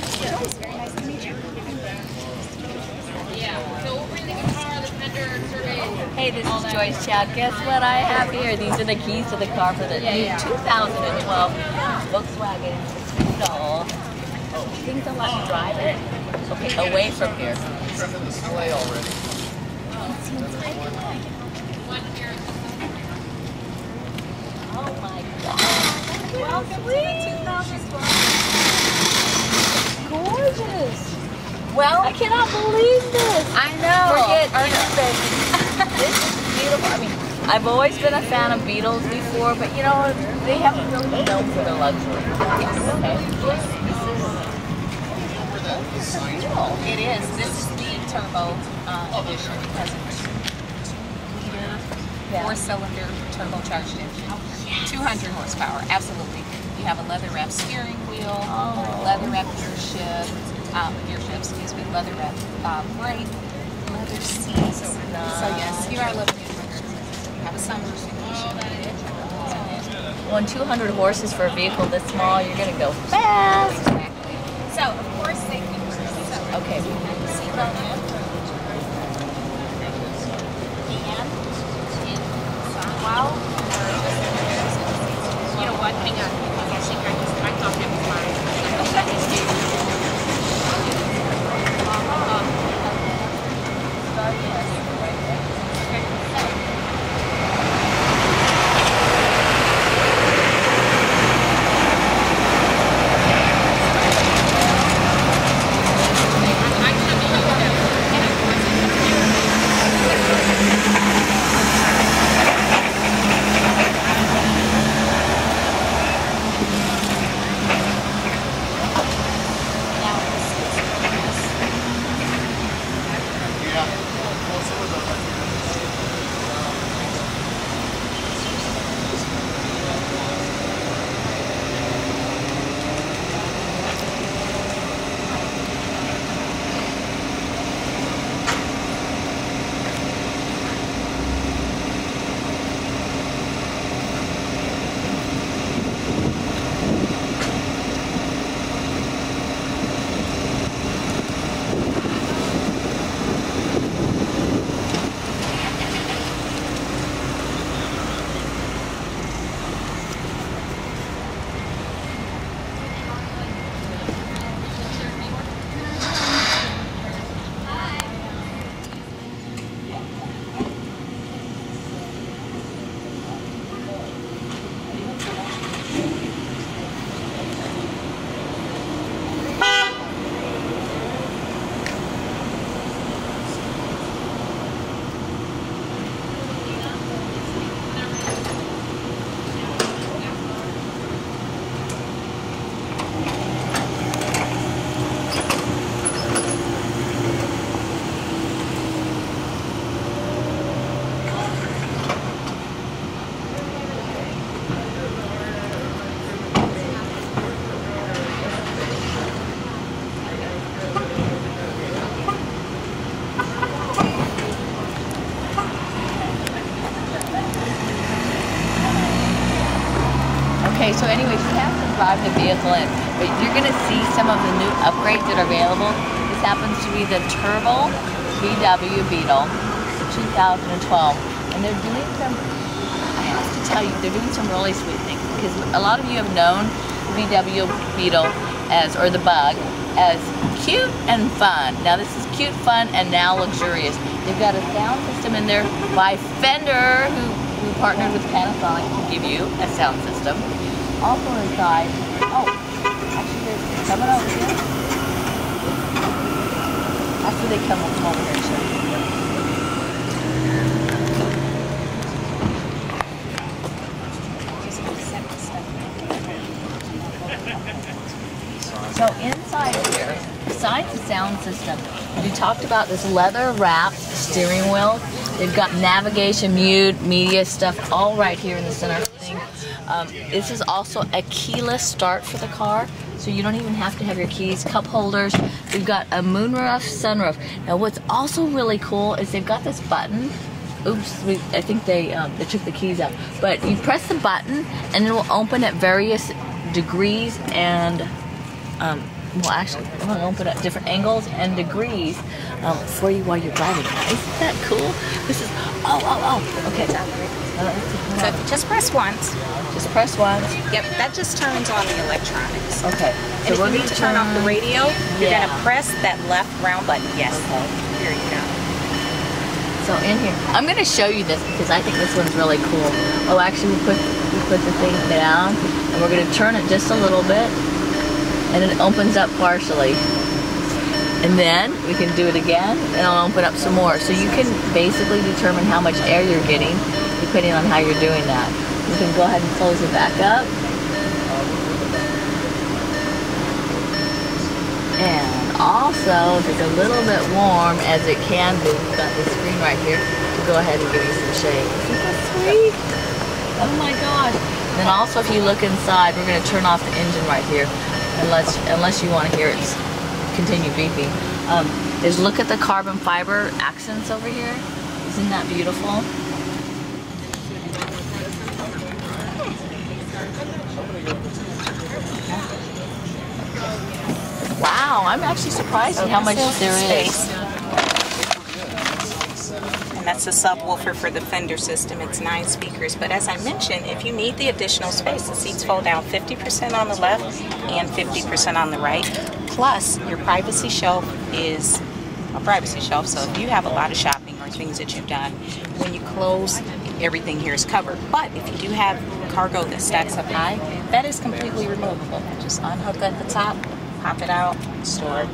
Joyce, very nice to meet you. Yeah. So we'll bring the guitar, the fender, survey. Hey, this is Joyce Chow. Guess what I have here? These are the keys to the car for the new 2012 Volkswagen Beetle. Oh, things to drive it. Okay, away from here. It's in the display already. Oh my god. Welcome Gorgeous. Well, I cannot believe this. I know. Forget, Our you know, new baby. this is beautiful. I mean, I've always been a fan of Beetles before, but you know, they haven't really been known for their luxury. Okay. This is cool. It is. This is the turbo uh, edition because it's liter, Yeah. four-cylinder turbocharged engine, 200 horsepower. Absolutely. You have a leather-wrapped steering wheel, Oh. leather-wrapped gear shift, um, gear shift, excuse me, leather-wrapped uh, brake, leather seats. So yes, you are living in You have a so can shoot When 200 horses for a vehicle this small, you're gonna go fast. Exactly. So, of course, they can so, Okay. seatbelt in. And inside. Wow. You know what? Hang on. Okay, so anyways, you have to drive the vehicle in, but you're gonna see some of the new upgrades that are available. This happens to be the Turbo VW Beetle 2012, and they're doing some. I have to tell you, they're doing some really sweet things because a lot of you have known VW Beetle as, or the Bug, as cute and fun. Now this is cute, fun, and now luxurious. They've got a sound system in there by Fender, who, who partnered with Panasonic to give you a sound system. Also inside, oh, actually there's someone over here. After they come over here and. So inside here, besides the sound system, we talked about this leather wrapped steering wheel. They've got navigation, mute, media stuff all right here in the center. Um, this is also a keyless start for the car, so you don't even have to have your keys. Cup holders. We've got a moonroof, sunroof. Now what's also really cool is they've got this button oops, we, I think they um, they took the keys out. But you press the button and it will open at various degrees and um, well, actually, I'm gonna open up different angles and degrees um, for you while you're driving. Isn't that cool? This is, oh, oh, oh, okay. Uh, So on. if you just press once, Just press once. yep, that just turns on the electronics. Okay. And if you need to turn off the radio, you're Yeah. gonna press that left round button. Yes. Okay. Here you go. So in here, I'm gonna show you this because I think this one's really cool. Oh, actually, we put we put the thing down, and we're gonna turn it just a little bit, and it opens up partially. And then we can do it again, and I'll open up some more. So you can basically determine how much air you're getting, depending on how you're doing that. You can go ahead and close it back up. And also, if it's a little bit warm, as it can be, we've got the screen right here to go ahead and give you some shade. Isn't that sweet? Oh my gosh. Then also, if you look inside, we're going to turn off the engine right here, unless unless you want to hear it continue beeping. Um, is look at the carbon fiber accents over here. Isn't that beautiful? Wow, I'm actually surprised at how much there is. That's the subwoofer for the Fender system. It's nine speakers. But as I mentioned, if you need the additional space, the seats fold down 50% on the left and 50% on the right. Plus, your privacy shelf is a privacy shelf. So if you have a lot of shopping or things that you've done, when you close, everything here is covered. But if you do have cargo that stacks up high, that is completely removable. Just unhook at the top, pop it out, store it.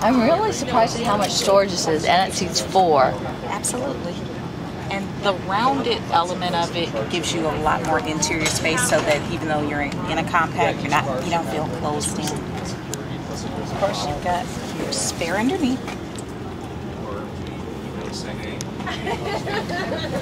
I'm really surprised at how much storage this is, and it seats four. Absolutely. And the rounded element of it gives you a lot more interior space so that even though you're in, in a compact, you're not you don't feel closed in. Of course you've got your spare underneath. Actually,